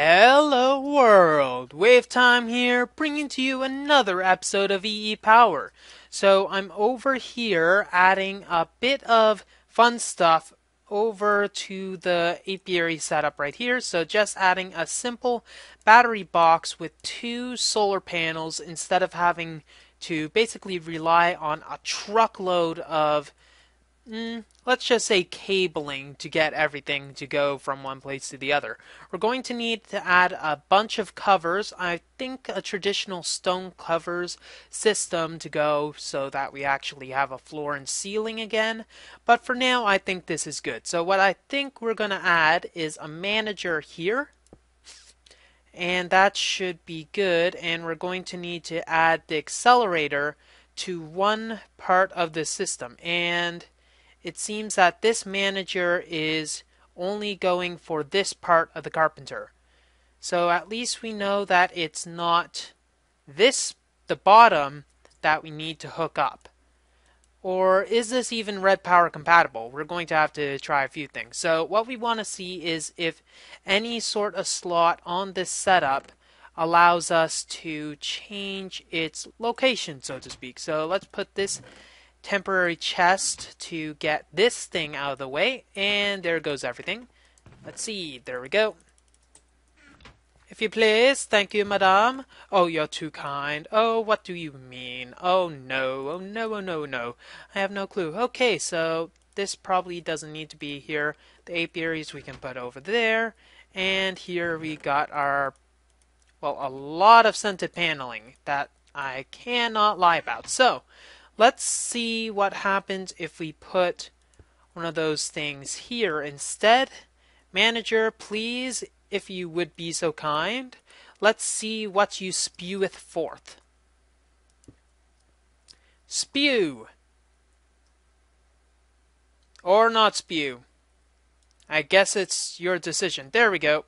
Hello world! Way of Time here, bringing to you another episode of EE Power. So I'm over here adding a bit of fun stuff over to the apiary setup right here. So just adding a simple battery box with two solar panels instead of having to basically rely on a truckload of mm, let's just say cabling to get everything to go from one place to the other. We're going to need to add a bunch of covers. I think a traditional stone covers system to go so that we actually have a floor and ceiling again. But for now, I think this is good. So what I think we're going to add is a manager here. And that should be good. And we're going to need to add the accelerator to one part of the system. And it seems that this manager is only going for this part of the carpenter. So at least we know that it's not this, the bottom, that we need to hook up. Or is this even RedPower compatible? We're going to have to try a few things. So what we want to see is if any sort of slot on this setup allows us to change its location, so to speak. So let's put this temporary chest to get this thing out of the way, and there goes everything. Let's see, there we go. If you please, thank you, madame. Oh, you're too kind. Oh, what do you mean? Oh, no, oh, no, oh, no, no. I have no clue. Okay, so this probably doesn't need to be here. The apiaries we can put over there. And here we got our, well, a lot of scented paneling that I cannot lie about. So, Let's see what happens if we put one of those things here instead. Manager, please, if you would be so kind, let's see what you speweth forth. Spew! Or not spew. I guess it's your decision. There we go.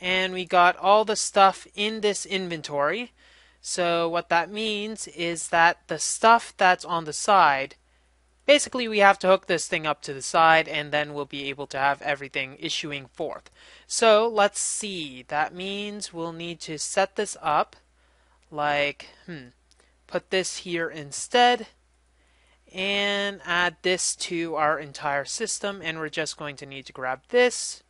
And we got all the stuff in this inventory. So what that means is that the stuff that's on the side, basically we have to hook this thing up to the side and then we'll be able to have everything issuing forth. So let's see, that means we'll need to set this up like, hmm, put this here instead and add this to our entire system and we're just going to need to grab this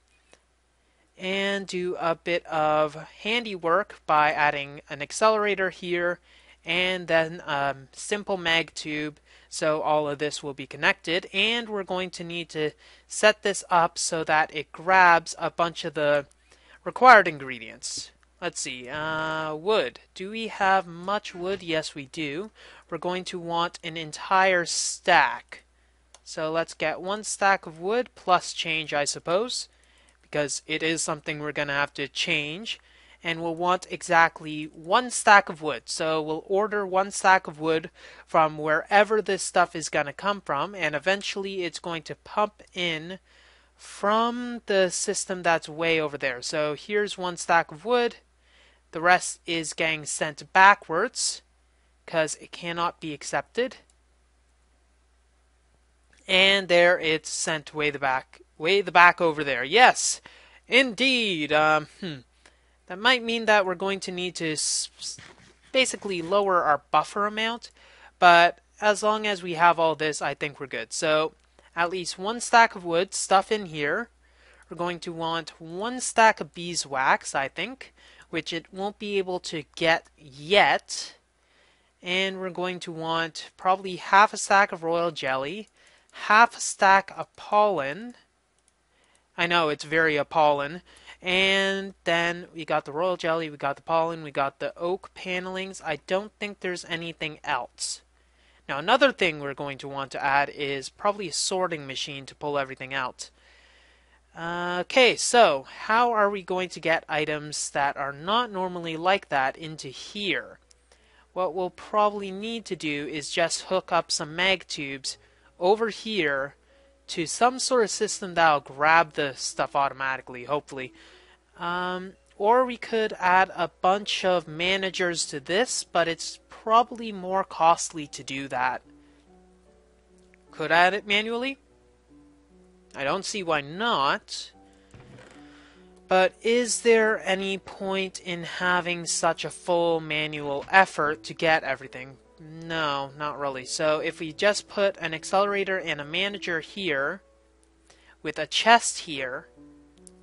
and do a bit of handiwork by adding an accelerator here and then a simple mag tube so all of this will be connected and we're going to need to set this up so that it grabs a bunch of the required ingredients. Let's see, uh, wood. Do we have much wood? Yes, we do. We're going to want an entire stack. So let's get one stack of wood plus change, I suppose because it is something we're going to have to change and we'll want exactly one stack of wood. So we'll order one stack of wood from wherever this stuff is going to come from, and eventually it's going to pump in from the system that's way over there. So here's one stack of wood. The rest is getting sent backwards because it cannot be accepted. And there it's sent way the back way the back over there. Yes, indeed. Um, hmm. That might mean that we're going to need to basically lower our buffer amount, but as long as we have all this, I think we're good. So at least one stack of wood, stuff in here. We're going to want one stack of beeswax, I think, which it won't be able to get yet. And we're going to want probably half a stack of royal jelly, half a stack of pollen, I know it's very appalling. And then we got the royal jelly, we got the pollen, we got the oak panelings. I don't think there's anything else. Now another thing we're going to want to add is probably a sorting machine to pull everything out. Uh, okay, so how are we going to get items that are not normally like that into here? What we'll probably need to do is just hook up some mag tubes over here to some sort of system that'll grab the stuff automatically, hopefully. Um, or we could add a bunch of managers to this, but it's probably more costly to do that. Could add it manually? I don't see why not. But is there any point in having such a full manual effort to get everything? No, not really. So if we just put an accelerator and a manager here, with a chest here,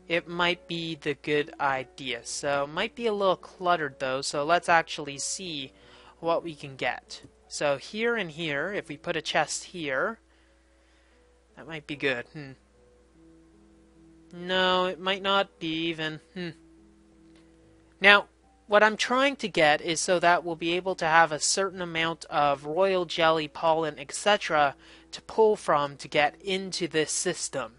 it might be the good idea. So might be a little cluttered though, so let's actually see what we can get. So here and here, if we put a chest here, that might be good. Hmm. No, it might not be even. Hmm. Now, what I'm trying to get is so that we'll be able to have a certain amount of royal jelly, pollen, etc. to pull from to get into this system.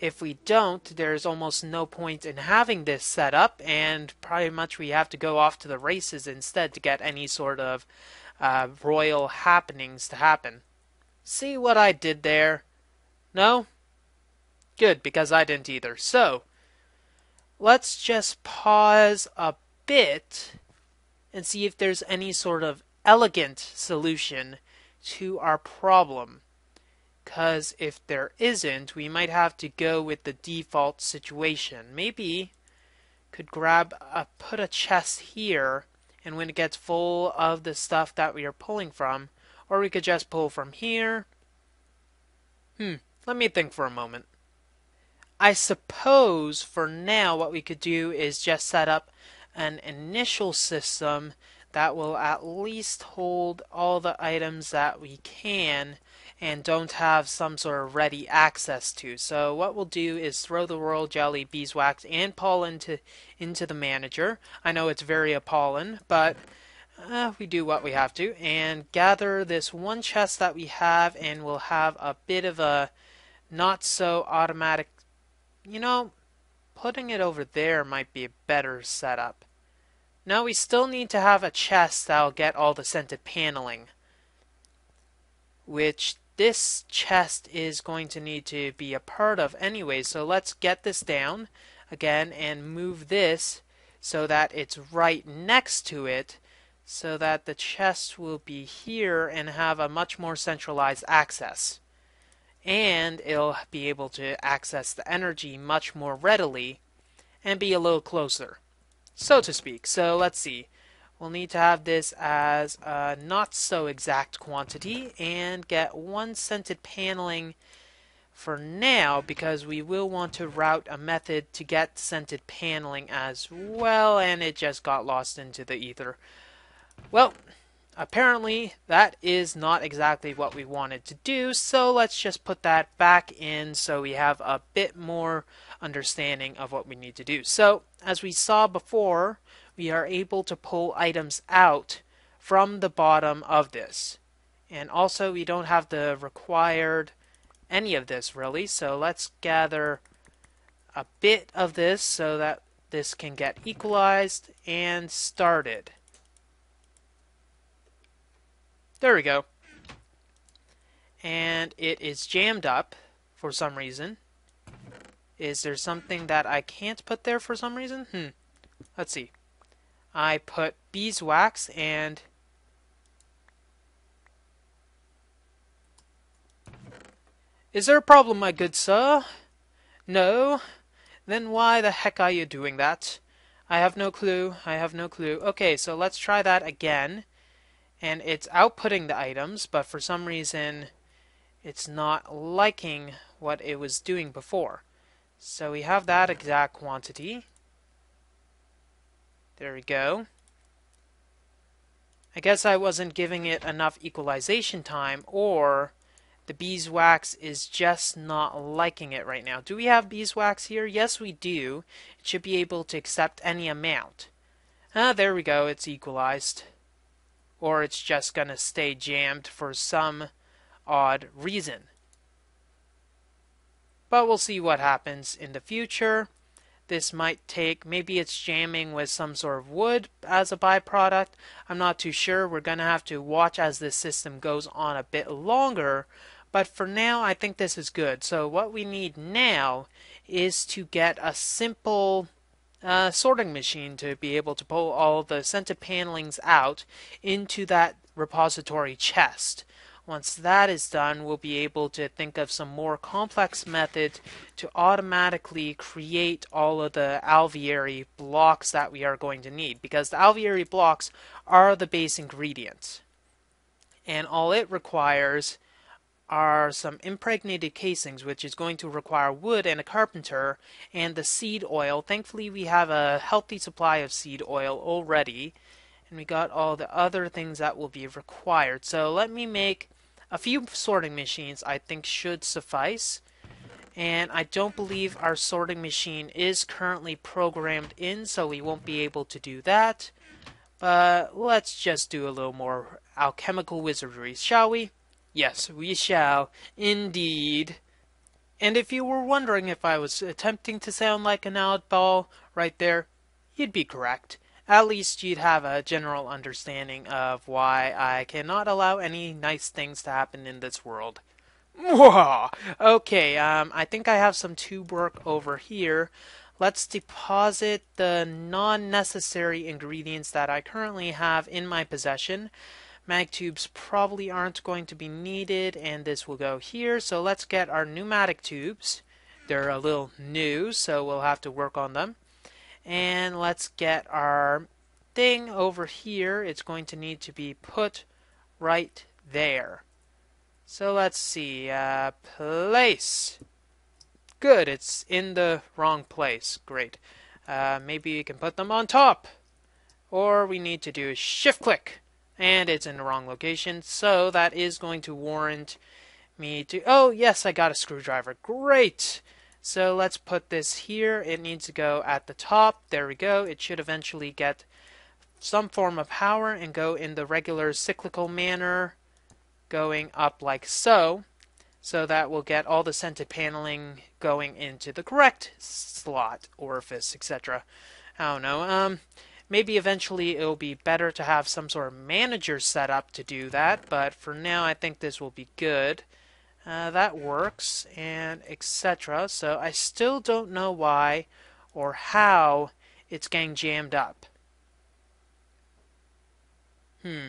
If we don't, there's almost no point in having this set up, and pretty much we have to go off to the races instead to get any sort of uh, royal happenings to happen. See what I did there? No? Good, because I didn't either. So, let's just pause a bit and see if there's any sort of elegant solution to our problem. Because if there isn't, we might have to go with the default situation. Maybe could grab a put a chest here and when it gets full of the stuff that we are pulling from, or we could just pull from here. Hmm, let me think for a moment. I suppose for now what we could do is just set up an initial system that will at least hold all the items that we can and don't have some sort of ready access to. So what we'll do is throw the royal jelly, beeswax, and pollen into, into the manager. I know it's very appalling, but uh, we do what we have to. And gather this one chest that we have, and we'll have a bit of a not so automatic you know, putting it over there might be a better setup. Now we still need to have a chest that'll get all the scented paneling. Which this chest is going to need to be a part of anyway. So let's get this down again and move this so that it's right next to it so that the chest will be here and have a much more centralized access and it'll be able to access the energy much more readily and be a little closer, so to speak. So let's see. We'll need to have this as a not so exact quantity and get one scented paneling for now because we will want to route a method to get scented paneling as well and it just got lost into the ether. Well, Apparently, that is not exactly what we wanted to do, so let's just put that back in so we have a bit more understanding of what we need to do. So, as we saw before, we are able to pull items out from the bottom of this. And also, we don't have the required any of this really, so let's gather a bit of this so that this can get equalized and started. There we go. And it is jammed up for some reason. Is there something that I can't put there for some reason? Hmm. Let's see. I put beeswax and... Is there a problem, my good sir? No? Then why the heck are you doing that? I have no clue. I have no clue. Okay, so let's try that again and it's outputting the items, but for some reason it's not liking what it was doing before. So we have that exact quantity. There we go. I guess I wasn't giving it enough equalization time, or the beeswax is just not liking it right now. Do we have beeswax here? Yes, we do. It should be able to accept any amount. Ah, there we go. It's equalized or it's just going to stay jammed for some odd reason. But we'll see what happens in the future. This might take, maybe it's jamming with some sort of wood as a byproduct. I'm not too sure. We're going to have to watch as this system goes on a bit longer. But for now, I think this is good. So what we need now is to get a simple uh, sorting machine to be able to pull all the scented panelings out into that repository chest. Once that is done, we'll be able to think of some more complex method to automatically create all of the alveary blocks that we are going to need because the alveary blocks are the base ingredients. And all it requires are some impregnated casings, which is going to require wood and a carpenter, and the seed oil. Thankfully, we have a healthy supply of seed oil already, and we got all the other things that will be required. So let me make a few sorting machines I think should suffice. And I don't believe our sorting machine is currently programmed in, so we won't be able to do that. But let's just do a little more alchemical wizardry, shall we? Yes, we shall, indeed. And if you were wondering if I was attempting to sound like an oddball right there, you'd be correct at least you'd have a general understanding of why I cannot allow any nice things to happen in this world. Okay, um, I think I have some tube work over here. Let's deposit the non-necessary ingredients that I currently have in my possession. Mag tubes probably aren't going to be needed, and this will go here. So let's get our pneumatic tubes. They're a little new, so we'll have to work on them. And let's get our thing over here. It's going to need to be put right there. So let's see. Uh, place. Good, it's in the wrong place. Great. Uh, maybe we can put them on top. Or we need to do shift click. And it's in the wrong location. So that is going to warrant me to... Oh, yes, I got a screwdriver. Great. So let's put this here. It needs to go at the top. There we go. It should eventually get some form of power and go in the regular cyclical manner going up like so. So that will get all the scented paneling going into the correct slot, orifice, etc. I don't know. Um, maybe eventually it'll be better to have some sort of manager set up to do that, but for now I think this will be good. Uh, that works, and etc. So I still don't know why or how it's getting jammed up. Hmm.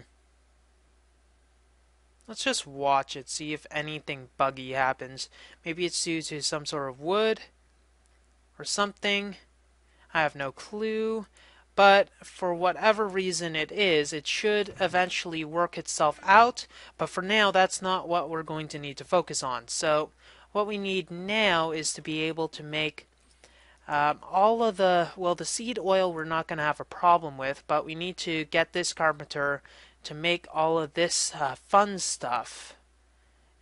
Let's just watch it, see if anything buggy happens. Maybe it's due to some sort of wood or something. I have no clue but for whatever reason it is, it should eventually work itself out. But for now, that's not what we're going to need to focus on. So what we need now is to be able to make um, all of the, well, the seed oil we're not going to have a problem with, but we need to get this carpenter to make all of this uh, fun stuff.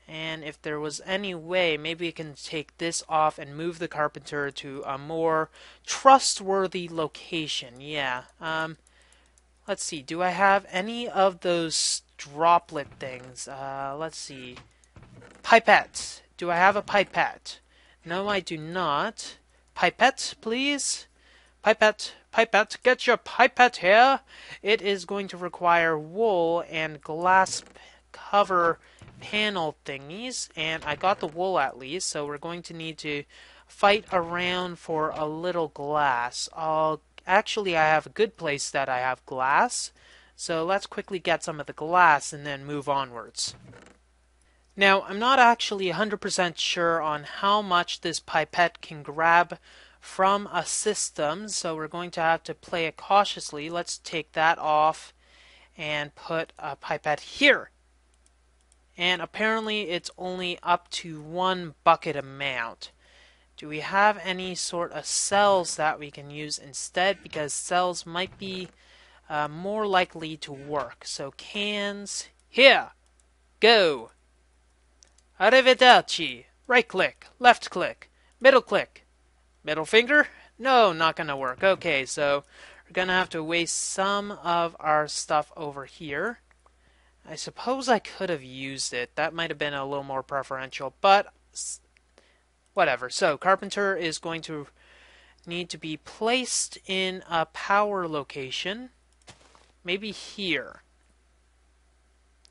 And if there was any way, maybe we can take this off and move the carpenter to a more trustworthy location. Yeah. Um, let's see. Do I have any of those droplet things? Uh, let's see. Pipette. Do I have a pipette? No, I do not. Pipette, please. Pipette, pipette, get your pipette here. It is going to require wool and glass cover panel thingies, and I got the wool at least, so we're going to need to fight around for a little glass. I'll, actually, I have a good place that I have glass, so let's quickly get some of the glass and then move onwards. Now, I'm not actually 100% sure on how much this pipette can grab from a system, so we're going to have to play it cautiously. Let's take that off and put a pipette here and apparently it's only up to one bucket amount. Do we have any sort of cells that we can use instead? Because cells might be uh, more likely to work. So cans, here, go. Arrivederci. Right click, left click, middle click. Middle finger? No, not gonna work. Okay, so we're gonna have to waste some of our stuff over here. I suppose I could have used it. That might have been a little more preferential, but whatever. So, Carpenter is going to need to be placed in a power location. Maybe here.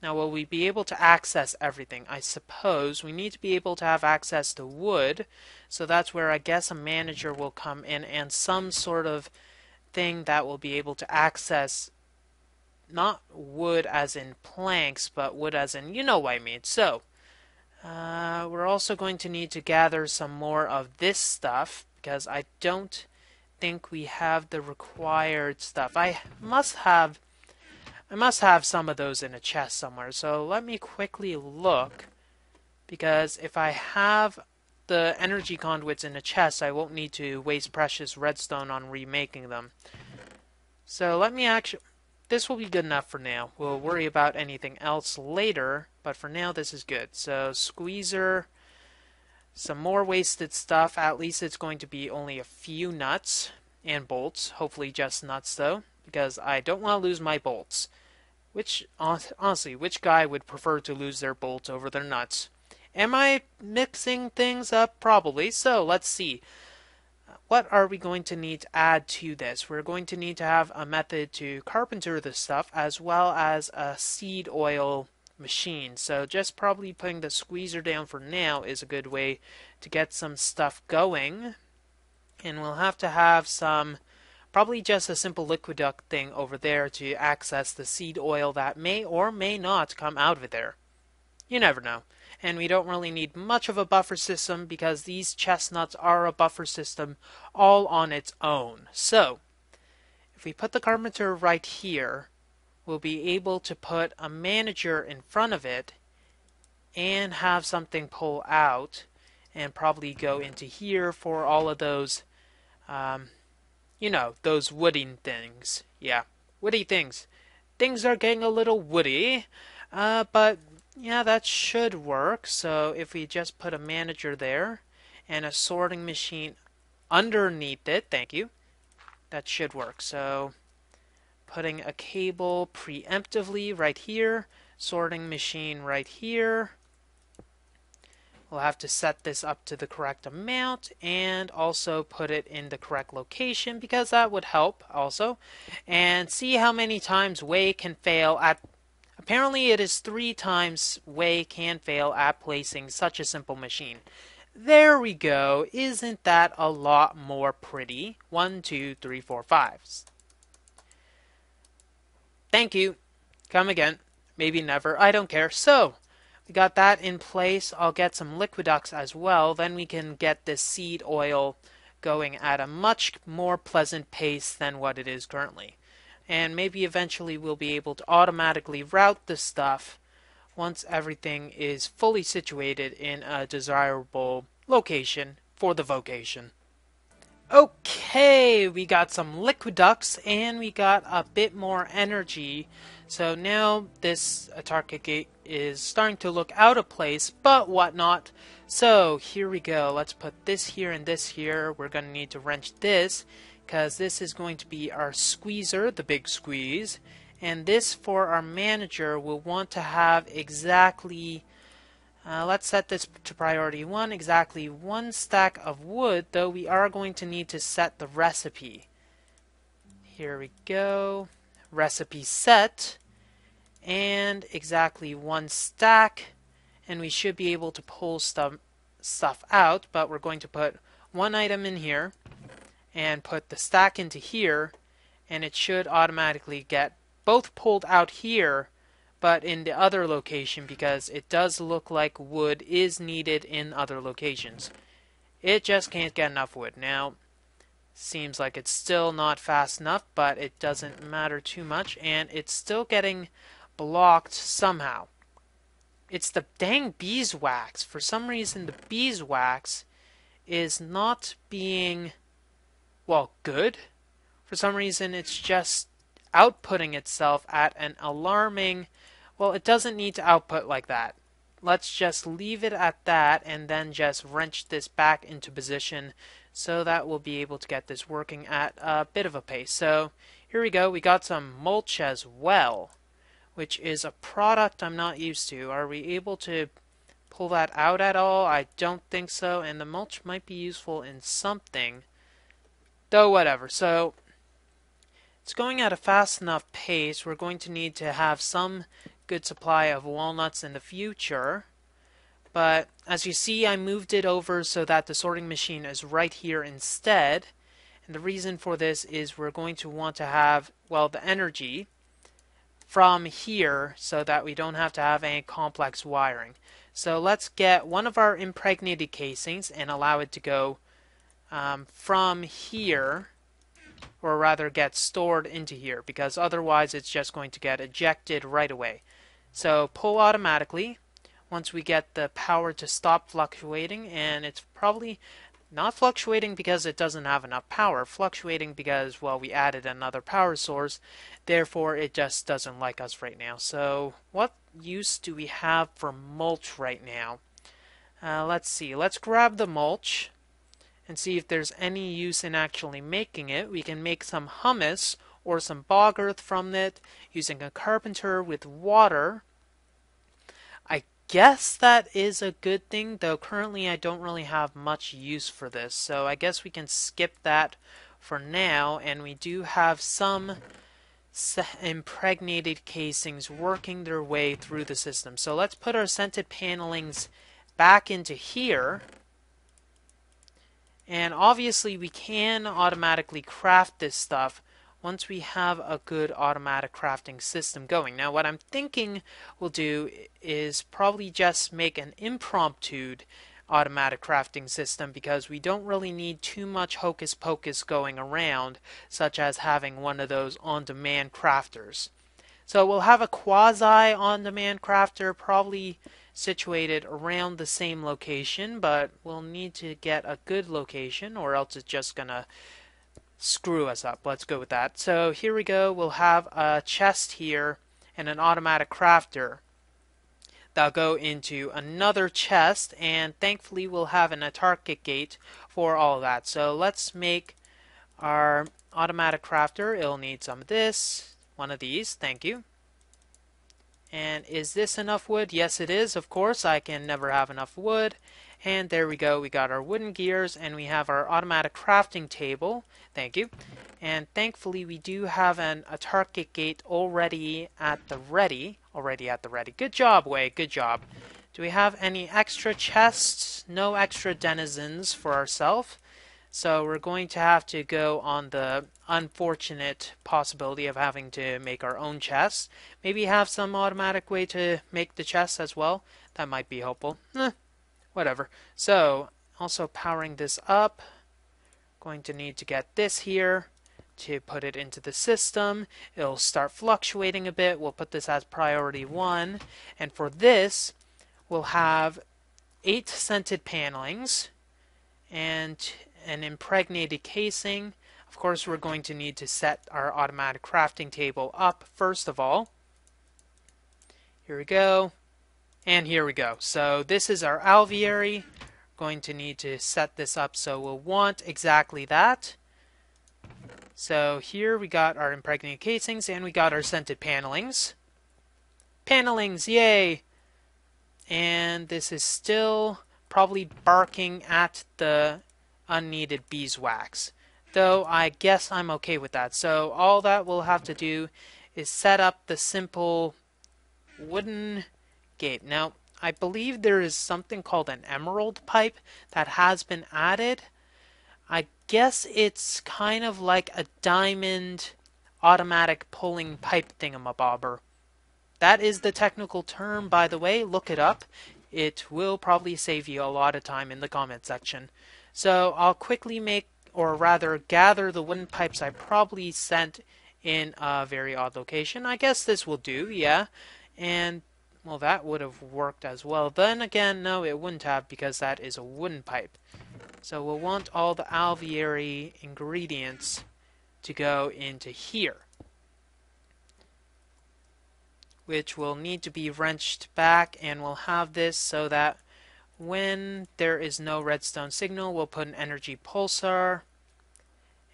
Now, will we be able to access everything? I suppose we need to be able to have access to wood, so that's where I guess a manager will come in and some sort of thing that will be able to access not wood as in planks, but wood as in, you know what I mean. So, uh, we're also going to need to gather some more of this stuff because I don't think we have the required stuff. I must have I must have some of those in a chest somewhere. So let me quickly look because if I have the energy conduits in a chest, I won't need to waste precious redstone on remaking them. So let me actually this will be good enough for now. We'll worry about anything else later, but for now this is good. So squeezer, some more wasted stuff. At least it's going to be only a few nuts and bolts. Hopefully just nuts though, because I don't want to lose my bolts. Which, honestly, which guy would prefer to lose their bolts over their nuts? Am I mixing things up? Probably. So let's see what are we going to need to add to this? We're going to need to have a method to carpenter this stuff as well as a seed oil machine. So just probably putting the squeezer down for now is a good way to get some stuff going. And we'll have to have some, probably just a simple liquiduct thing over there to access the seed oil that may or may not come out of there. You never know and we don't really need much of a buffer system because these chestnuts are a buffer system all on its own. So, if we put the carpenter right here, we'll be able to put a manager in front of it and have something pull out and probably go into here for all of those, um, you know, those wooding things. Yeah, woody things. Things are getting a little woody, uh, but yeah, that should work. So if we just put a manager there and a sorting machine underneath it, thank you, that should work. So putting a cable preemptively right here, sorting machine right here. We'll have to set this up to the correct amount and also put it in the correct location because that would help also. And see how many times Way can fail at Apparently it is three times Way can fail at placing such a simple machine. There we go. Isn't that a lot more pretty? One, two, three, four, five. Thank you. Come again. Maybe never. I don't care. So, we got that in place. I'll get some liquiducts as well. Then we can get this seed oil going at a much more pleasant pace than what it is currently and maybe eventually we'll be able to automatically route the stuff once everything is fully situated in a desirable location for the vocation. Okay, we got some liquiducts and we got a bit more energy. So now this autarkic gate is starting to look out of place, but whatnot. So here we go. Let's put this here and this here. We're going to need to wrench this because this is going to be our squeezer, the big squeeze. And this for our manager will want to have exactly, uh, let's set this to priority 1, exactly one stack of wood, though we are going to need to set the recipe. Here we go, recipe set, and exactly one stack, and we should be able to pull stuff, stuff out, but we're going to put one item in here, and put the stack into here and it should automatically get both pulled out here but in the other location because it does look like wood is needed in other locations. It just can't get enough wood. Now, seems like it's still not fast enough, but it doesn't matter too much, and it's still getting blocked somehow. It's the dang beeswax. For some reason, the beeswax is not being well, good. For some reason, it's just outputting itself at an alarming. Well, it doesn't need to output like that. Let's just leave it at that and then just wrench this back into position so that we'll be able to get this working at a bit of a pace. So here we go. We got some mulch as well, which is a product I'm not used to. Are we able to pull that out at all? I don't think so. And the mulch might be useful in something. Though, whatever. So, it's going at a fast enough pace. We're going to need to have some good supply of walnuts in the future. But as you see, I moved it over so that the sorting machine is right here instead. And the reason for this is we're going to want to have, well, the energy from here so that we don't have to have any complex wiring. So let's get one of our impregnated casings and allow it to go um, from here or rather get stored into here because otherwise it's just going to get ejected right away. So pull automatically once we get the power to stop fluctuating and it's probably not fluctuating because it doesn't have enough power, fluctuating because, well, we added another power source, therefore it just doesn't like us right now. So what use do we have for mulch right now? Uh, let's see, let's grab the mulch and see if there's any use in actually making it. We can make some hummus or some bog earth from it using a carpenter with water. I guess that is a good thing, though currently I don't really have much use for this, so I guess we can skip that for now, and we do have some impregnated casings working their way through the system. So let's put our scented panelings back into here. And obviously we can automatically craft this stuff once we have a good automatic crafting system going. Now what I'm thinking we'll do is probably just make an impromptu automatic crafting system because we don't really need too much hocus pocus going around, such as having one of those on demand crafters. So we'll have a quasi on demand crafter, probably situated around the same location, but we'll need to get a good location or else it's just gonna screw us up. Let's go with that. So here we go. We'll have a chest here and an automatic crafter. That'll go into another chest and thankfully we'll have an autarkic gate for all that. So let's make our automatic crafter. It'll need some of this, one of these, thank you. And is this enough wood? Yes, it is, of course. I can never have enough wood. And there we go. We got our wooden gears and we have our automatic crafting table. Thank you. And thankfully, we do have an autarkic gate already at the ready. Already at the ready. Good job, Way. Good job. Do we have any extra chests? No extra denizens for ourselves. So we're going to have to go on the unfortunate possibility of having to make our own chests. Maybe have some automatic way to make the chests as well. That might be helpful. Eh, whatever. So, also powering this up. Going to need to get this here to put it into the system. It'll start fluctuating a bit. We'll put this as priority 1. And for this, we'll have 8 scented panelings. And an impregnated casing. Of course, we're going to need to set our automatic crafting table up first of all. Here we go. And here we go. So this is our alveary. Going to need to set this up so we'll want exactly that. So here we got our impregnated casings and we got our scented panelings. Panelings, yay! And this is still probably barking at the unneeded beeswax. Though I guess I'm okay with that. So all that we'll have to do is set up the simple wooden gate. Now, I believe there is something called an emerald pipe that has been added. I guess it's kind of like a diamond automatic pulling pipe thingamabobber. That is the technical term, by the way. Look it up. It will probably save you a lot of time in the comment section. So I'll quickly make, or rather gather the wooden pipes I probably sent in a very odd location. I guess this will do, yeah. And, well, that would have worked as well. Then again, no, it wouldn't have because that is a wooden pipe. So we'll want all the alveary ingredients to go into here. Which will need to be wrenched back and we'll have this so that when there is no redstone signal, we'll put an energy pulsar,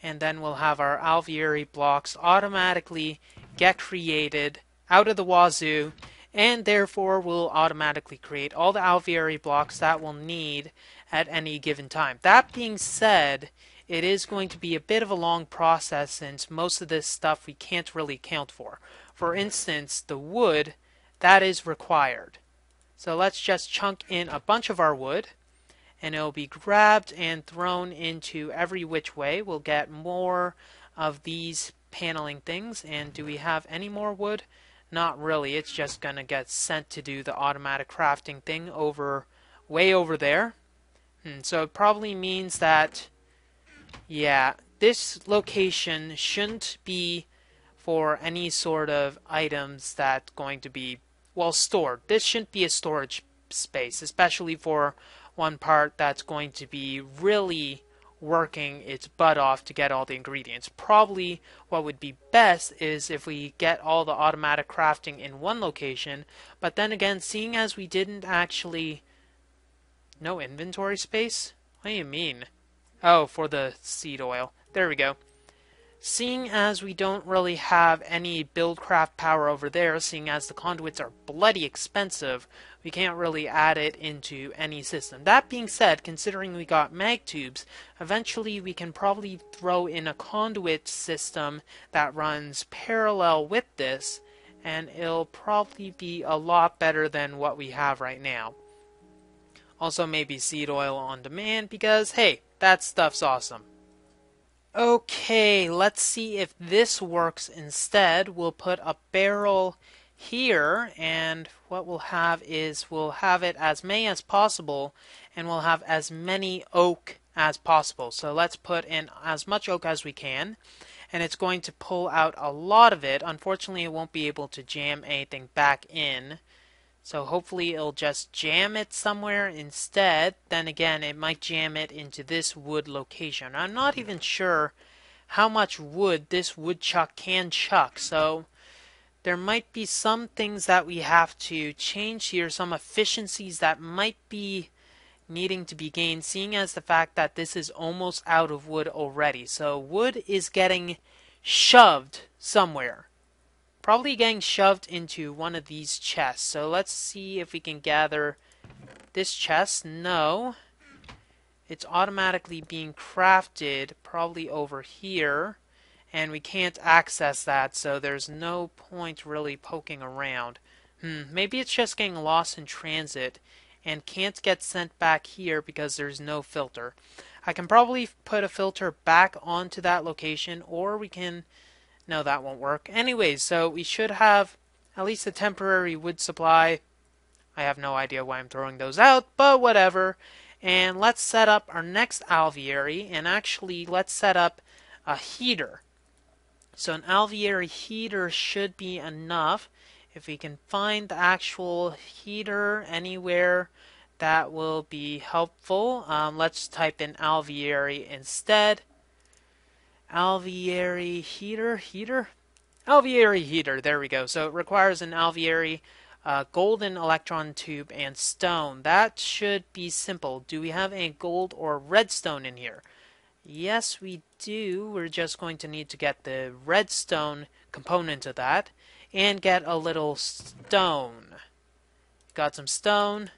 and then we'll have our alveary blocks automatically get created out of the wazoo, and therefore we'll automatically create all the alveary blocks that we'll need at any given time. That being said, it is going to be a bit of a long process since most of this stuff we can't really count for. For instance, the wood, that is required. So let's just chunk in a bunch of our wood and it'll be grabbed and thrown into every which way. We'll get more of these paneling things. And do we have any more wood? not really. It's just going to get sent to do the automatic crafting thing over way over there. Hmm, so it probably means that, yeah, this location shouldn't be for any sort of items that's going to be, well, stored. This shouldn't be a storage space, especially for one part that's going to be really working its butt off to get all the ingredients. Probably what would be best is if we get all the automatic crafting in one location, but then again, seeing as we didn't actually. No inventory space? What do you mean? Oh, for the seed oil. There we go. Seeing as we don't really have any buildcraft power over there, seeing as the conduits are bloody expensive, we can't really add it into any system. That being said, considering we got mag tubes, eventually we can probably throw in a conduit system that runs parallel with this, and it'll probably be a lot better than what we have right now. Also, maybe seed oil on demand because, hey, that stuff's awesome. Okay, let's see if this works instead. We'll put a barrel here and what we'll have is we'll have it as many as possible and we'll have as many oak as possible. So let's put in as much oak as we can and it's going to pull out a lot of it. Unfortunately, it won't be able to jam anything back in. So hopefully it'll just jam it somewhere instead. Then again, it might jam it into this wood location. I'm not even sure how much wood this woodchuck can chuck. So there might be some things that we have to change here, some efficiencies that might be needing to be gained, seeing as the fact that this is almost out of wood already. So wood is getting shoved somewhere probably getting shoved into one of these chests. So let's see if we can gather this chest. No. It's automatically being crafted probably over here. And we can't access that, so there's no point really poking around. Hmm, maybe it's just getting lost in transit and can't get sent back here because there's no filter. I can probably put a filter back onto that location, or we can no, that won't work. Anyways, so we should have at least a temporary wood supply. I have no idea why I'm throwing those out, but whatever. And let's set up our next alveary, and actually let's set up a heater. So an alveary heater should be enough. If we can find the actual heater anywhere, that will be helpful. Um, let's type in alveary instead alveary heater, heater? Alveary heater, there we go. So it requires an alveary, uh, golden electron tube, and stone. That should be simple. Do we have a gold or redstone in here? Yes, we do. We're just going to need to get the redstone component of that and get a little stone. Got some stone.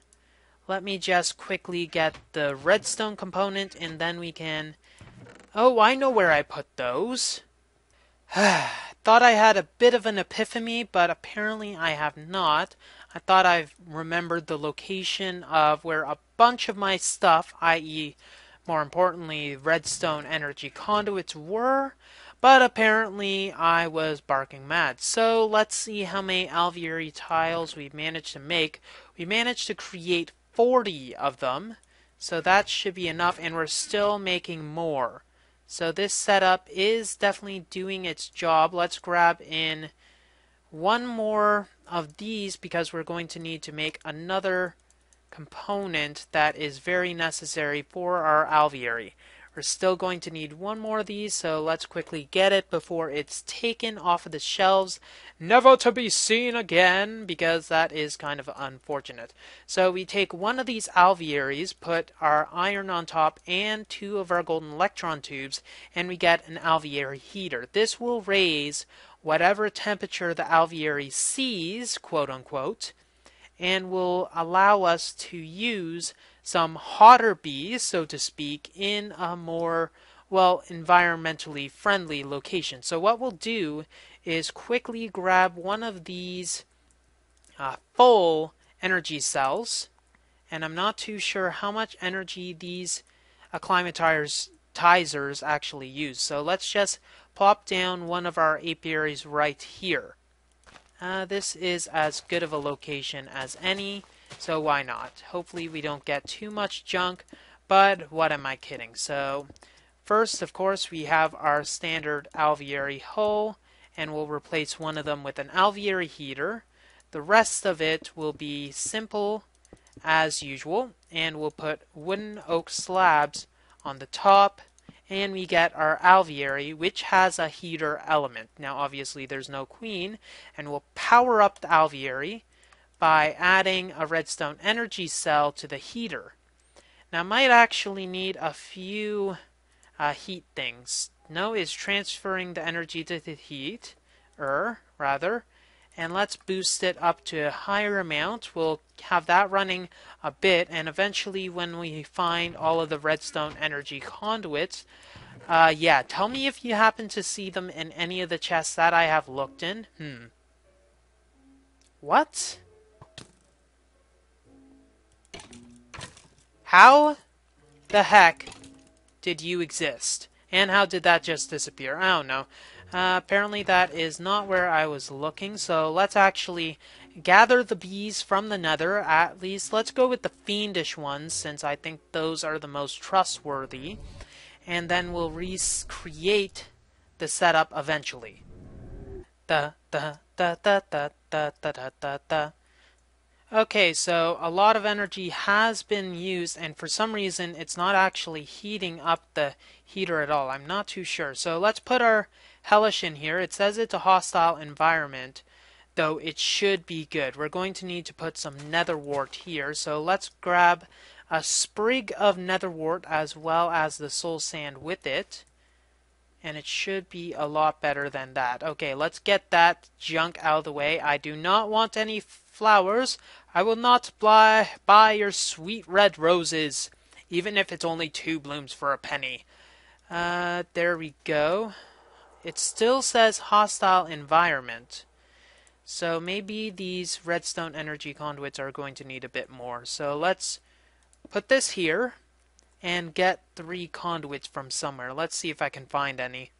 Let me just quickly get the redstone component and then we can Oh, I know where I put those. thought I had a bit of an epiphany, but apparently I have not. I thought I remembered the location of where a bunch of my stuff, i.e., more importantly, redstone energy conduits, were, but apparently I was barking mad. So let's see how many alveary tiles we managed to make. We managed to create 40 of them, so that should be enough, and we're still making more. So this setup is definitely doing its job. Let's grab in one more of these because we're going to need to make another component that is very necessary for our alveary. We're still going to need one more of these, so let's quickly get it before it's taken off of the shelves, never to be seen again, because that is kind of unfortunate. So we take one of these alvearies, put our iron on top, and two of our golden electron tubes, and we get an alveary heater. This will raise whatever temperature the alveary sees, quote unquote, and will allow us to use some hotter bees, so to speak, in a more well, environmentally friendly location. So what we'll do is quickly grab one of these uh, full energy cells, and I'm not too sure how much energy these acclimatizers actually use. So let's just pop down one of our apiaries right here. Uh, this is as good of a location as any, so why not? Hopefully we don't get too much junk, but what am I kidding? So first, of course, we have our standard alveary hull, and we'll replace one of them with an alveary heater. The rest of it will be simple as usual, and we'll put wooden oak slabs on the top, and we get our alveary, which has a heater element. Now, obviously, there's no queen, and we'll power up the alveary by adding a redstone energy cell to the heater. Now, I might actually need a few uh, heat things. No is transferring the energy to the heat, er, rather, and let's boost it up to a higher amount. We'll have that running a bit, and eventually when we find all of the redstone energy conduits, uh, yeah, tell me if you happen to see them in any of the chests that I have looked in. Hmm. What? How the heck did you exist? And how did that just disappear? I don't know. Uh, apparently that is not where I was looking, so let's actually gather the bees from the nether. At least let's go with the fiendish ones, since I think those are the most trustworthy. And then we'll recreate the setup eventually. Da da da da da da da da da. Okay, so a lot of energy has been used, and for some reason it's not actually heating up the heater at all. I'm not too sure. So let's put our hellish in here. It says it's a hostile environment, though it should be good. We're going to need to put some nether wart here. So let's grab a sprig of nether wart as well as the soul sand with it. And it should be a lot better than that. Okay, let's get that junk out of the way. I do not want any flowers. I will not buy, buy your sweet red roses, even if it's only two blooms for a penny. Uh, there we go it still says hostile environment. So maybe these redstone energy conduits are going to need a bit more. So let's put this here and get three conduits from somewhere. Let's see if I can find any.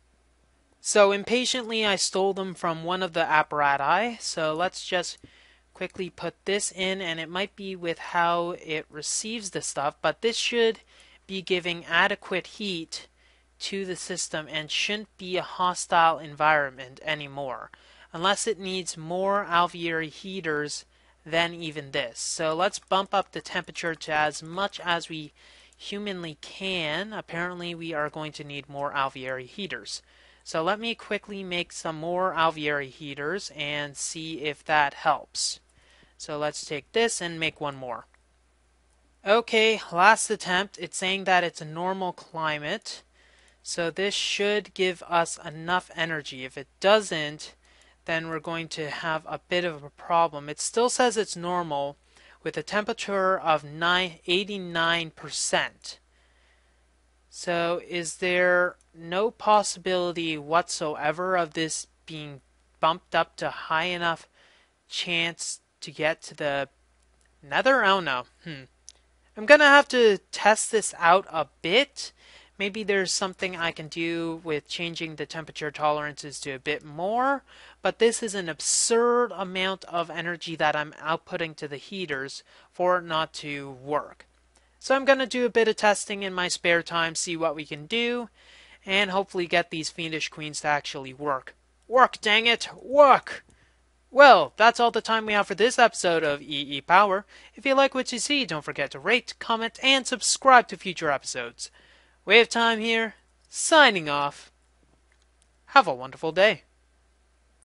So impatiently I stole them from one of the apparati. So let's just quickly put this in and it might be with how it receives the stuff, but this should be giving adequate heat to the system and shouldn't be a hostile environment anymore, unless it needs more alveary heaters than even this. So let's bump up the temperature to as much as we humanly can. Apparently we are going to need more alveary heaters. So let me quickly make some more alveary heaters and see if that helps. So let's take this and make one more. Okay, last attempt. It's saying that it's a normal climate. So this should give us enough energy. If it doesn't, then we're going to have a bit of a problem. It still says it's normal with a temperature of 89%. So is there no possibility whatsoever of this being bumped up to high enough chance to get to the nether? I don't know. Hmm. I'm going to have to test this out a bit Maybe there's something I can do with changing the temperature tolerances to a bit more, but this is an absurd amount of energy that I'm outputting to the heaters for it not to work. So I'm going to do a bit of testing in my spare time, see what we can do, and hopefully get these fiendish queens to actually work. Work, dang it! Work! Well, that's all the time we have for this episode of EE Power. If you like what you see, don't forget to rate, comment, and subscribe to future episodes. Way of Time here, signing off. Have a wonderful day.